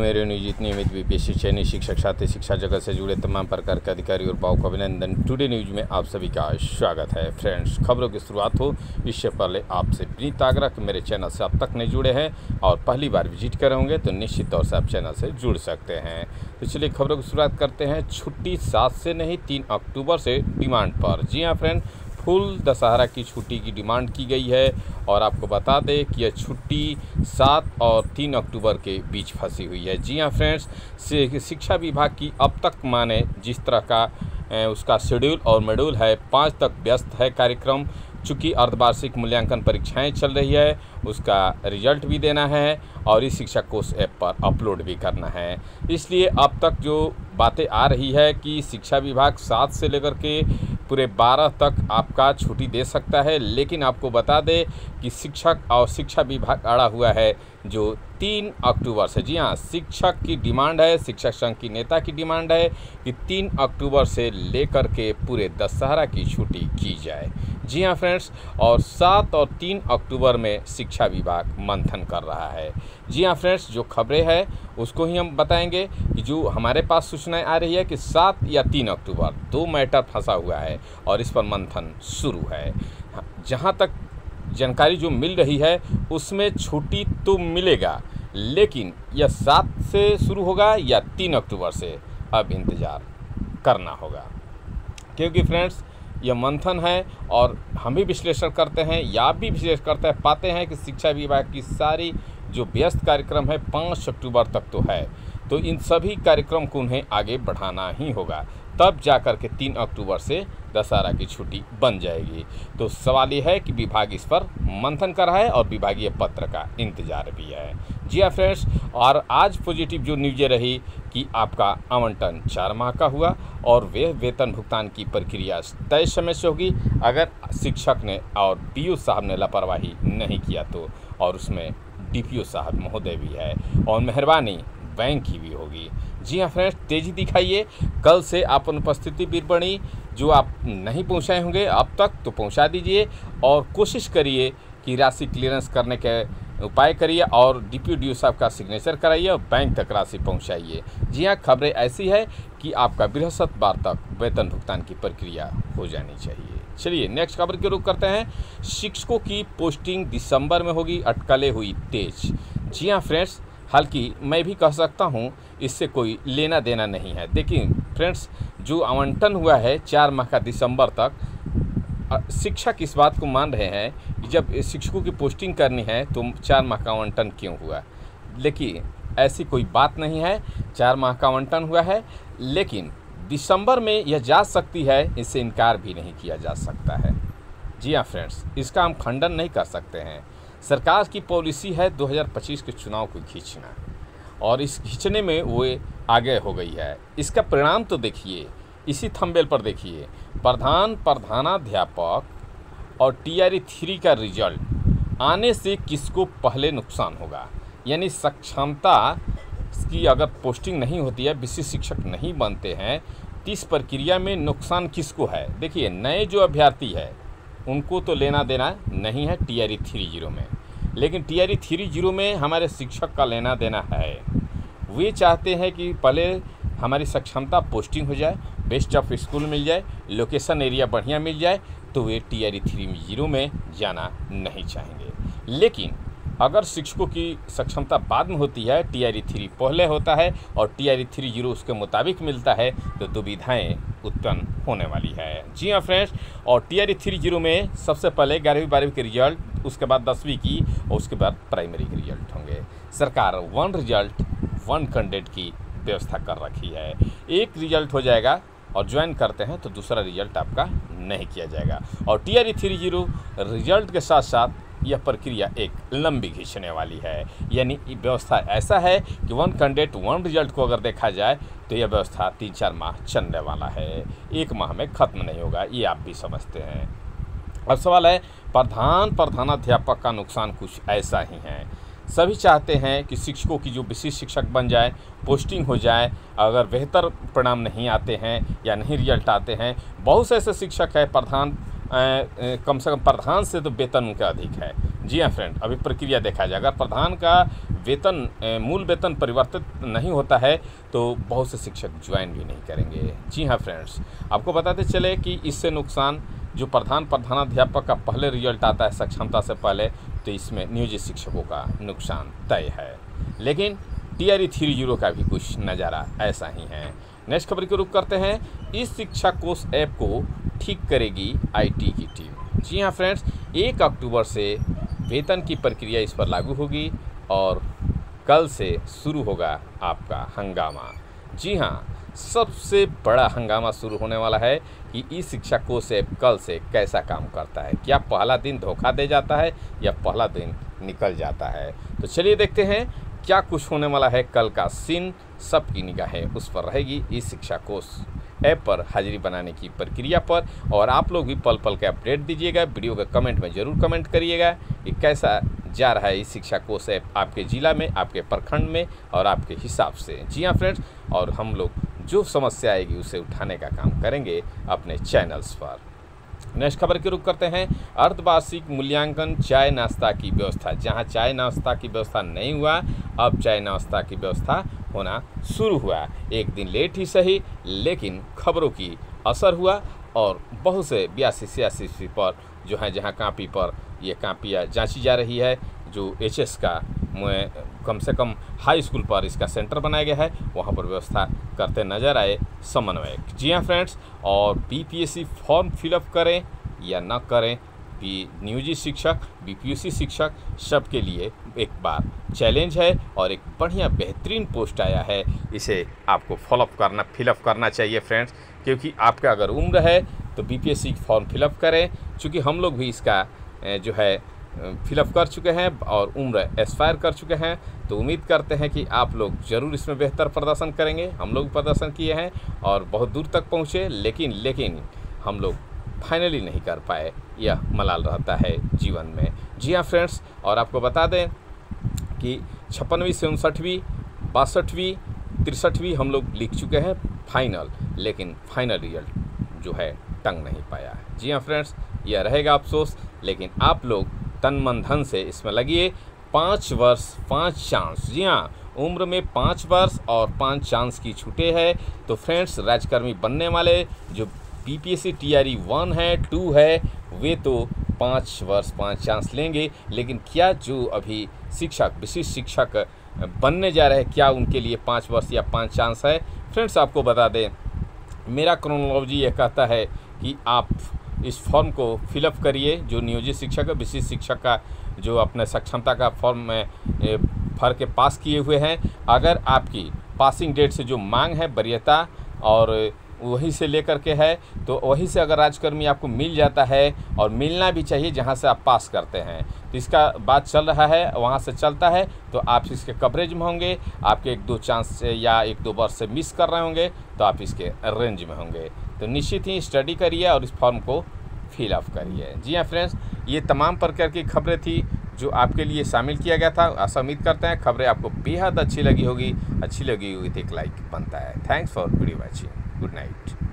मेरे नियोजित नियमित बीपीएससी चयनित शिक्षक छात्र शिक्षा जगत से जुड़े तमाम प्रकार के अधिकारी और भाव का अभिनंदन। टुडे न्यूज़ में आप सभी का स्वागत है। फ्रेंड्स खबरों की शुरुआत हो। इससे पहले आपसे विनीत आग्रह कि मेरे चैनल से अब तक नहीं जुड़े हैं और पहली बार विज़िट कर होंगे तो निश्चित तौर से आप चैनल से जुड़ सकते हैं। तो चलिए खबरों की शुरुआत करते हैं। छुट्टी सात से नहीं, तीन अक्टूबर से डिमांड पर। जी हाँ फ्रेंड फुल दशहरा की छुट्टी की डिमांड की गई है और आपको बता दें कि यह छुट्टी सात और तीन अक्टूबर के बीच फंसी हुई है। जी हाँ फ्रेंड्स शिक्षा विभाग की अब तक माने जिस तरह का उसका शेड्यूल और मेड्यूल है, पाँच तक व्यस्त है कार्यक्रम। चूँकि अर्धवार्षिक मूल्यांकन परीक्षाएँ चल रही है, उसका रिज़ल्ट भी देना है और इस शिक्षा कोर्स ऐप पर अपलोड भी करना है। इसलिए अब तक जो बातें आ रही है कि शिक्षा विभाग सात से लेकर के पूरे बारह तक आपका छुट्टी दे सकता है, लेकिन आपको बता दें कि शिक्षक और शिक्षा विभाग अड़ा हुआ है, जो तीन अक्टूबर से, जी हाँ शिक्षक की डिमांड है, शिक्षक संघ की नेता की डिमांड है कि तीन अक्टूबर से लेकर के पूरे दशहरा की छुट्टी की जाए। जी हाँ फ्रेंड्स और सात और तीन अक्टूबर में शिक्षा विभाग मंथन कर रहा है। जी हाँ फ्रेंड्स जो खबरें हैं, उसको ही हम बताएँगे कि जो हमारे पास सूचनाएँ आ रही है कि सात या तीन अक्टूबर, दो मैटर फंसा हुआ है और इस पर मंथन शुरू है। जहाँ तक जानकारी जो मिल रही है, उसमें छुट्टी तो मिलेगा, लेकिन यह सात से शुरू होगा या तीन अक्टूबर से अब इंतज़ार करना होगा। क्योंकि फ्रेंड्स यह मंथन है और हम भी विश्लेषण करते हैं या आप भी विश्लेषण करते हैं, पाते हैं कि शिक्षा विभाग की सारी जो व्यस्त कार्यक्रम है, पाँच अक्टूबर तक तो है। तो इन सभी कार्यक्रम को उन्हें आगे बढ़ाना ही होगा। तब जा कर के तीन अक्टूबर से दशहरा की छुट्टी बन जाएगी। तो सवाल ये है कि विभाग इस पर मंथन कर रहा है और विभागीय पत्र का इंतज़ार भी है। जी हाँ फ्रेंड्स, और आज पॉजिटिव जो न्यूज़ रही कि आपका आवंटन चार माह का हुआ और वे वेतन भुगतान की प्रक्रिया तय समय से होगी। अगर शिक्षक ने और डी साहब ने लापरवाही नहीं किया तो और उसमें डी साहब महोदय भी है, और मेहरबानी बैंक की भी होगी। जी हाँ फ्रेंड्स, तेज़ी दिखाइए। कल से आप अनुपस्थिति बीरबणी जो आप नहीं पहुँचाए होंगे, अब तक तो पहुँचा दीजिए, और कोशिश करिए कि राशि क्लियरेंस करने के उपाय करिए और डी पी साहब का सिग्नेचर कराइए और बैंक तक राशि पहुँचाइए। जी हाँ खबरें ऐसी है कि आपका बृहस्पतिवार तक वेतन भुगतान की प्रक्रिया हो जानी चाहिए। चलिए नेक्स्ट खबर की रुख करते हैं। शिक्षकों की पोस्टिंग दिसंबर में होगी, अटकलें हुई तेज। जी हाँ फ्रेंड्स हालाँकि मैं भी कह सकता हूँ, इससे कोई लेना देना नहीं है। देखिए फ्रेंड्स जो आवंटन हुआ है चार माह का दिसंबर तक शिक्षक इस बात को मान रहे हैं कि जब शिक्षकों की पोस्टिंग करनी है तो चार माह का आवंटन क्यों हुआ? लेकिन ऐसी कोई बात नहीं है, चार माह का आवंटन हुआ है, लेकिन दिसंबर में यह जा सकती है, इससे इनकार भी नहीं किया जा सकता है। जी हाँ फ्रेंड्स इसका हम खंडन नहीं कर सकते हैं। सरकार की पॉलिसी है 2025 के चुनाव को खींचना, और इस खींचने में वो आगे हो गई है। इसका परिणाम तो देखिए इसी थंबेल पर देखिए। प्रधान प्रधानाध्यापक और टी आर थ्री का रिज़ल्ट आने से किसको पहले नुकसान होगा? यानी सक्षमता की अगर पोस्टिंग नहीं होती है विशिष्ट शिक्षक नहीं बनते हैं तो इस प्रक्रिया में नुकसान किसको है? देखिए, नए जो अभ्यर्थी है, उनको तो लेना देना नहीं है टी आर थ्री ज़ीरो में। लेकिन टी आर थ्री ज़ीरो में हमारे शिक्षक का लेना देना है। वे चाहते हैं कि पहले हमारी सक्षमता पोस्टिंग हो जाए बेस्ट ऑफ़ स्कूल मिल जाए, लोकेशन एरिया बढ़िया मिल जाए तो वे टी आर थ्री ज़ीरो में जाना नहीं चाहेंगे। लेकिन अगर शिक्षकों की सक्षमता बाद में होती है टी आर थ्री पहले होता है और टी आर थ्री ज़ीरो उसके मुताबिक मिलता है तो दुविधाएँ उत्पन्न होने वाली है। जी हाँ फ्रेंड्स, और टी आर थ्री ज़ीरो में सबसे पहले ग्यारहवीं, बारहवीं के रिज़ल्ट, उसके बाद दसवीं की, और उसके बाद प्राइमरी के रिज़ल्ट होंगे। सरकार वन रिज़ल्ट, वन कैंडिडेट की व्यवस्था कर रखी है। एक रिज़ल्ट हो जाएगा और ज्वाइन करते हैं तो दूसरा रिज़ल्ट आपका नहीं किया जाएगा। और T R E three zero result के साथ साथ यह प्रक्रिया एक लंबी खींचने वाली है। यानी व्यवस्था ऐसा है कि वन कैंडिडेट वन रिज़ल्ट को अगर देखा जाए तो यह व्यवस्था तीन चार माह चलने वाला है। एक माह में ख़त्म नहीं होगा, ये आप भी समझते हैं। अब सवाल है, प्रधान, प्रधानाध्यापक का नुकसान कुछ ऐसा ही है। सभी चाहते हैं कि शिक्षकों की जो विशिष्ट शिक्षक बन जाए, पोस्टिंग हो जाए, अगर बेहतर परिणाम नहीं आते हैं या नहीं रिज़ल्ट आते हैं। बहुत से ऐसे शिक्षक है, प्रधान कम से कम प्रधान से तो वेतन उनका अधिक है। जी हाँ फ्रेंड, अभी प्रक्रिया देखा जाए, अगर प्रधान का वेतन मूल वेतन परिवर्तित नहीं होता है तो बहुत से शिक्षक ज्वाइन भी नहीं करेंगे। जी हाँ फ्रेंड्स, आपको बताते चले कि इससे नुकसान, जो प्रधान, प्रधानाध्यापक का पहले रिज़ल्ट आता है सक्षमता से पहले तो इसमें नियोजित शिक्षकों का नुकसान तय है। लेकिन टी आर थ्री ज़ीरो का भी कुछ नज़ारा ऐसा ही है। नेक्स्ट खबर की रुख करते हैं। इस शिक्षा कोष ऐप को ठीक करेगी आईटी की टीम। जी हाँ फ्रेंड्स, एक अक्टूबर से वेतन की प्रक्रिया इस पर लागू होगी और कल से शुरू होगा आपका हंगामा। जी हाँ सबसे बड़ा हंगामा शुरू होने वाला है कि ई शिक्षा कोष ऐप कल से कैसा काम करता है? क्या पहला दिन धोखा दे जाता है या पहला दिन निकल जाता है? तो चलिए देखते हैं क्या कुछ होने वाला है कल का सीन। सबकी निगाहें उस पर रहेगी ई शिक्षा कोष ऐप पर हाजिरी बनाने की प्रक्रिया पर। और आप लोग भी पल पल के अपडेट दीजिएगा, वीडियो के कमेंट में ज़रूर कमेंट करिएगा कि कैसा जा रहा है इस शिक्षा कोष ऐप आपके ज़िला में, आपके प्रखंड में और आपके हिसाब से। जी हाँ फ्रेंड्स, और हम लोग जो समस्या आएगी उसे उठाने का काम करेंगे अपने चैनल्स पर। नेक्स्ट खबर की रुख करते हैं। अर्धवार्षिक मूल्यांकन, चाय नाश्ता की व्यवस्था। जहाँ चाय नाश्ता की व्यवस्था नहीं हुआ, अब चाय नाश्ता की व्यवस्था होना शुरू हुआ। एक दिन लेट ही सही, लेकिन खबरों की असर हुआ और बहुत से बयासी सियासी पर जो है, जहाँ कापी पर ये कापियाँ जांची जा रही है, जो एचएस का कम से कम हाई स्कूल पर इसका सेंटर बनाया गया है। वहाँ पर व्यवस्था करते नज़र आए समन्वयक। जी हाँ फ्रेंड्स, और बीपीएससी फॉर्म फिलअप करें या न करें पी नियोजित शिक्षक बीपीएससी शिक्षक सबके लिए एक बार चैलेंज है और एक बढ़िया बेहतरीन पोस्ट आया है। इसे आपको फॉलोअप करना फिलअप करना चाहिए, फ्रेंड्स, क्योंकि आपका अगर उम्र है तो बीपीएससी फॉर्म फिलअप करें। चूँकि हम लोग भी इसका जो है फिलअप कर चुके हैं और उम्र एक्सपायर कर चुके हैं। तो उम्मीद करते हैं कि आप लोग ज़रूर इसमें बेहतर प्रदर्शन करेंगे। हम लोग प्रदर्शन किए हैं और बहुत दूर तक पहुँचे, लेकिन लेकिन हम लोग फाइनली नहीं कर पाए। यह मलाल रहता है जीवन में। जी हाँ फ्रेंड्स और आपको बता दें कि छप्पनवीं से उनसठवीं बासठवीं, तिरसठवीं हम लोग लिख चुके हैं फाइनल लेकिन फाइनल रिज़ल्ट जो है, टंग नहीं पाया। जी हाँ फ्रेंड्स यह रहेगा अफसोस, लेकिन आप लोग तन मन धन से इसमें लगिए, पाँच वर्ष, पाँच चांस जी हाँ उम्र में पाँच वर्ष और पाँच चांस की छूटे है। तो फ्रेंड्स राजकर्मी बनने वाले, जो P P S C T R E one है टू है, वे तो पाँच वर्ष, पाँच चांस लेंगे। लेकिन क्या जो अभी शिक्षक विशिष्ट शिक्षक बनने जा रहे हैं, क्या उनके लिए पाँच वर्ष या पाँच चांस है? फ्रेंड्स आपको बता दें, मेरा क्रोनोलॉजी यह कहता है कि आप इस फॉर्म को फिलअप करिए, जो नियोजित शिक्षक है, विशिष्ट शिक्षक का जो अपने सक्षमता का फॉर्म में भर के पास किए हुए हैं। अगर आपकी पासिंग डेट से जो मांग है, वरीयता और वहीं से लेकर के है। तो वहीं से अगर राजकर्मी आपको मिल जाता है और मिलना भी चाहिए, जहाँ से आप पास करते हैं। तो इसका बात चल रहा है, वहाँ से चलता है। तो आप इसके कवरेज में होंगे, आपके एक दो चांस से या एक दो वर्ष से मिस कर रहे होंगे तो आप इसके रेंज में होंगे। तो निश्चित ही स्टडी करिए और इस फॉर्म को फिलअप करिए। जी हाँ फ्रेंड्स ये तमाम प्रकार की खबरें थी जो आपके लिए शामिल किया गया था। आशा उम्मीद करते हैं खबरें आपको बेहद अच्छी लगी होगी। अच्छी लगी होगी तो एक लाइक बनता है। Thanks for video watching good night.